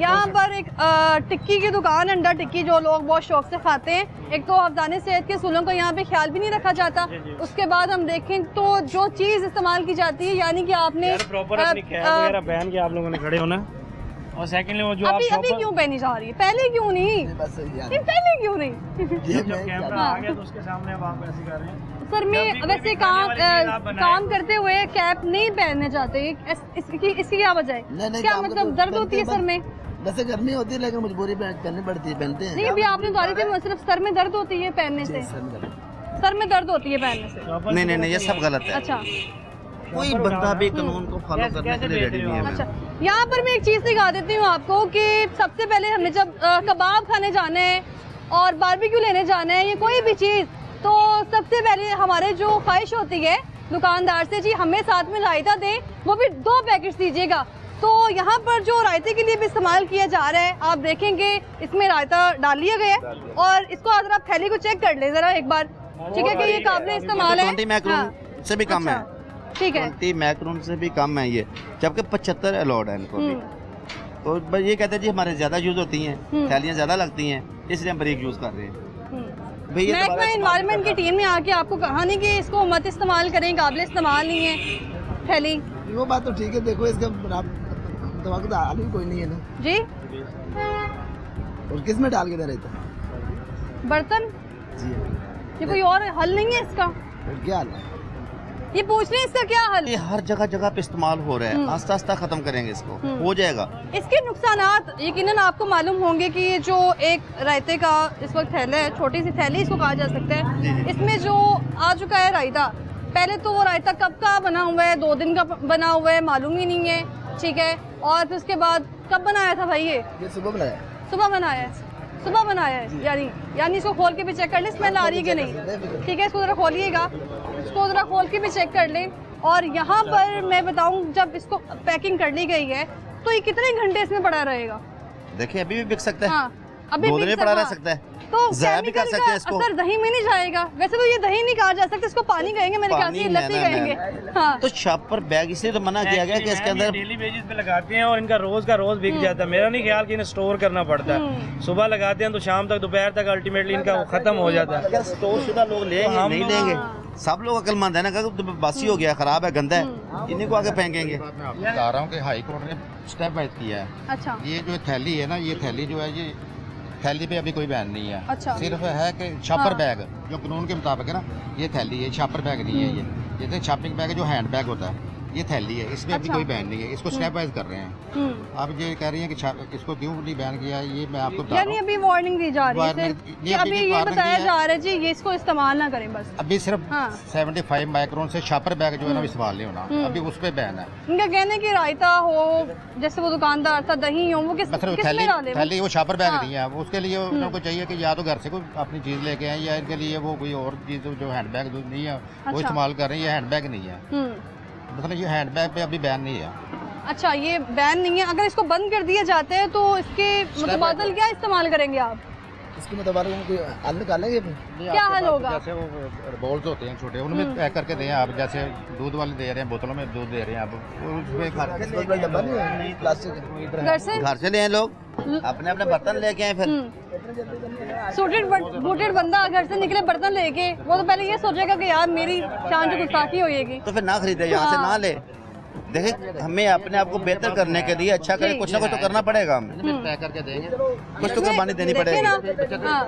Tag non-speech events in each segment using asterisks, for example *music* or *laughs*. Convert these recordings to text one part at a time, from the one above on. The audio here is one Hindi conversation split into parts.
यहाँ पर एक टिक्की की दुकान अंडा टिक्की जो लोग बहुत शौक से खाते हैं। एक तो अफजान सेहत के सूलों का यहाँ पे ख्याल भी नहीं रखा जाता। जी जी। उसके बाद हम देखें तो जो चीज़ इस्तेमाल की जाती है यानी कि आपने यार प्रॉपर अपनी कैप वगैरह पहन के आप लोगों ने खड़े होना। और सेकंडली वो जो आप अभी अभी क्यों पहनी जा रही है? पहले क्यों नहीं? बस नहीं, पहले क्यों नहीं? *laughs* जब कैमरा हाँ। आ गया तो उसके सामने अब आप ऐसे कर रहे हैं। सर मैं वैसे काम। काम करते हुए कैप नहीं पहनना चाहते इस, इसकी इसकी क्या वजह है? क्या तो मतलब दर्द होती है सर में। वैसे गर्मी होती है लेकिन मजबूरी पहन- पहननी पड़ती है पहनते हैं। नहीं अभी आपने उतारी थी सिर्फ़ सर में दर्द होती है पहनने से। सर में गर्मी। सर में दर्द होती है पहनने से। नहीं नहीं नहीं ये सब गलत है। अच्छा। कोई बंदा भी कानून को फॉलो करने के लिए रेडी नहीं है अच्छा यहाँ पर मैं एक चीज़ दिखा देती हूँ आपको कि सबसे पहले हमने जब कबाब खाने जाना है और बारबेक्यू लेने जाना है या कोई भी चीज़ तो सबसे पहले हमारे जो ख्वाहिश होती है दुकानदार से जी हमें साथ में रायता दें वो भी दो पैकेट दीजिएगा। तो यहाँ पर जो रायते के लिए भी इस्तेमाल किया जा रहा है आप देखेंगे इसमें रायता डाल लिया गया है और इसको अगर आप थैली को चेक कर लें ज़रा एक बार। ठीक है कि ये काबिल इस्तेमाल है? हाँ, से भी कम है। अच्छा, ठीक है। मैक्रोन से भी कम है ये जबकि पचहत्तर अलाउड है इनको भी। हम्म, तो ये कहते हैं जी हमारे ज़्यादा यूज़ होती हैं हम्म। थैलियाँ ज़्यादा लगती हैं इसलिए हम ब्रेक यूज़ कर रहे हैं। हम्म। भैया महकमा इन्वायरमेंट की टीम ने आके आपको कहा नहीं कि इसको मत इस्तेमाल करें काबिल इस्तेमाल नहीं है थैली। वो बात तो ठीक है देखो इसका आप दवा का हाल ही कोई नहीं है ना। जी। और किसमें डाल के दे रहे थे बर्तन? जी। ये कोई और हल नहीं है इसका? और क्या हाल है? ये पूछ रहे हैं इसका क्या हल? ये हर जगह जगह पे इस्तेमाल हो रहा है। हम्म। आस्ता आस्ता खत्म करेंगे इसको। हम्म। हो जाएगा। इसके नुकसान यकीन आपको मालूम होंगे कि ये जो एक रायते का इस वक्त थैला है छोटी सी थैली इसको कहा जा सकता है। इसमें जो आ चुका है रायता पहले तो वो रायता कब का बना हुआ है? दो दिन का बना हुआ है मालूम ही नहीं है। ठीक है? और फिर उसके बाद कब बनाया था भाई ये? ये सुबह बनाया। सुबह बनाया है। सुबह बनाया है यानी यानी इसको खोल के भी चेक कर लें स्मेल आ रही है कि नहीं? ठीक है इसको ज़रा खोलिएगा। इसको ज़रा खोल के भी चेक कर लें। और यहाँ पर मैं बताऊँ जब इसको पैकिंग कर ली गई है तो ये कितने घंटे इसमें पड़ा रहेगा? देखिए अभी भी बिक सकता है। हाँ अभी पड़ा रह। सकता है। तो ज़ाया भी कर सकते हैं इसको। असर दही में नहीं जाएगा। वैसे तो ये दही नहीं कहा जा सकता इसको पानी कहेंगे मेरे ख्याल से ये लस्सी कहेंगे। हाँ। तो शॉपर बैग इसलिए तो मना किया गया कि इसके अंदर डेली बेसिस पे लगाते हैं और इनका रोज का रोज बिक जाता है। मेरा नहीं ख्याल कि इन्हें स्टोर करना पड़ता। है हम्म। सुबह लगाते हैं तो शाम तक दोपहर तक अल्टीमेटली इनका खत्म हो जाता है। अगर स्टोर शुदा लोग लेंगे हम- नहीं लेंगे हाँ। सब लोग अकलमंद है ना कहा तो बासी हो गया खराब है गंदा है इन्हीं को आगे फेंकेंगे। बता रहा हूँ कि हाई कोर्ट ने स्टेप वाइज किया है। अच्छा। ये जो थैली है ना ये थैली जो है ये थैली पे अभी कोई बैन नहीं है अच्छा। सिर्फ़ है कि छापर हाँ। बैग जो कानून के मुताबिक है ना ये थैली है छापर बैग नहीं है ये ये छापिंग शॉपिंग बैग जो हैंड बैग होता है ये थैली है इसमें अभी अच्छा। कोई बैन नहीं है इसको स्टेप वाइज कर रहे हैं हम्म। आप ये कह रही हैं कि इसको क्यों नहीं बैन किया ये मैं आपको बता यानी अभी वार्निंग दी जा रही है ये कि अभी ये बताया जा रहा है जी ये इसको इस्तेमाल ना करें बस अभी सिर्फ़ सेवेंटी फाइव माइक्रोन से छापर बैग जो है ना इस्तेमाल नहीं होना हम्म। अभी उस पर बैन है इनका कहना है कि रायता हो जैसे वो दुकानदार था दही हो वो किस थैली वो? थैली वो छापर बैग हाँ। नहीं है उसके लिए उनको चाहिए कि या तो घर से कोई अपनी चीज़ लेके आए या इनके लिए वो कोई और चीज़ जो हैंड बैग नहीं है वो अच्छा। इस्तेमाल कर रहे हैं ये हैंड बैग नहीं है हम्म। मतलब ये हैंड बैग पे अभी बैन नहीं है। अच्छा ये बैन नहीं है। अगर इसको बंद कर दिया जाते हैं तो इसके मुतबादल क्या इस्तेमाल करेंगे आप? इसके मतलब कोई हल निकालेंगे क्या हल होगा? जैसे वो बॉल्स होते हैं छोटे उनमें पैक करके दें आप जैसे दूध वाले दे रहे हैं बोतलों में दूध दे रहे हैं आप उसमें प्लास्टिक घर से? घर से ले आए लोग। अपने अपने बर्तन लेके आए फिर। सूटेड बूटेड बंदा घर से निकले बर्तन लेके वो तो पहले ये सोचेगा कि यार मेरी शान जो गुस्ताखी होएगी। तो फिर ना खरीदे यहाँ से हाँ। ना ले। देखिए हमें अपने आप को बेहतर करने के लिए अच्छा करें कुछ ना कुछ तो करना पड़ेगा हमें। करके देंगे। कुछ तो कुर्बानी देनी पड़ेगी। हाँ।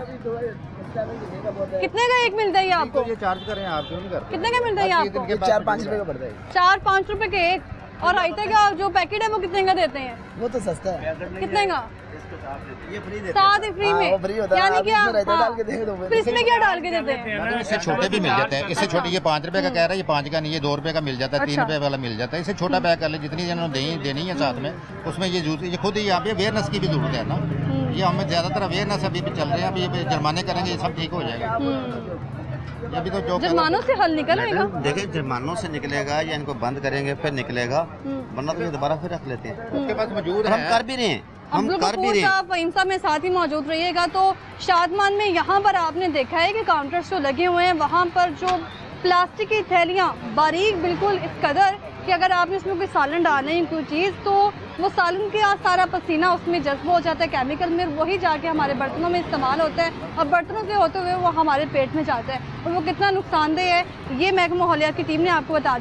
कितने का एक मिलता है आपको? ये चार्ज करें आप क्यों नहीं करते? कितने का मिलता है आपको? चार पाँच रुपए का पड़ता है। चार पाँच रुपए के एक? और रायते का जो पैकेट है वो कितने का देते हैं? वो तो सस्ता है। कितने का? ये फ्री देते साथ ही फ्री हाँ, में। है। यानी कि इसमें हाँ। डाल के देंगे तो फिर- फिर इसमें क्या डाल के देते हैं? इससे छोटे भी मिल जाते हैं। इससे छोटे ये पाँच रुपए का कह रहा है ये पाँच का नहीं ये दो रुपए का मिल जाता है तीन अच्छा। रुपए वाला मिल जाता है। इसे छोटा पैक कर ले जितनी इन्होंने देनी देनी है साथ में उसमें ये जूस ये खुद ही यहाँ पे अवेयरनेस की भी ज़रूरत है ना। ये हमें ज़्यादातर अवेयरनेस अभी भी चल रहे हैं अभी ये जुर्माने करेंगे ये सब ठीक हो जाएगा। हम्म। अभी तो जो जुर्मानों से हल निकलेगा। देखिए जुर्मानों से निकलेगा या इनको बंद करेंगे फिर निकलेगा। वरना तो ये दोबारा फिर रख लेते हैं। उसके पास मौजूद हम है। कर भी रहे हैं। हम कर भी रहे आप अहिंसा में साथ ही मौजूद रहिएगा। तो शादमान में यहाँ पर आपने देखा है कि काउंटर्स जो लगे हुए हैं वहाँ पर जो प्लास्टिक की थैलियाँ बारीक बिल्कुल इस कदर कि अगर आपने उसमें कोई सालन डाले है कोई चीज़ तो वो सालन के आज सारा पसीना उसमें जज्ब हो जाता है केमिकल में, वही जाके हमारे बर्तनों में इस्तेमाल होता है और बर्तनों से होते हुए वो हमारे पेट में जाता है। और वो कितना नुकसानदेह है, ये महकमा माहौलियात की टीम ने आपको बता दिया।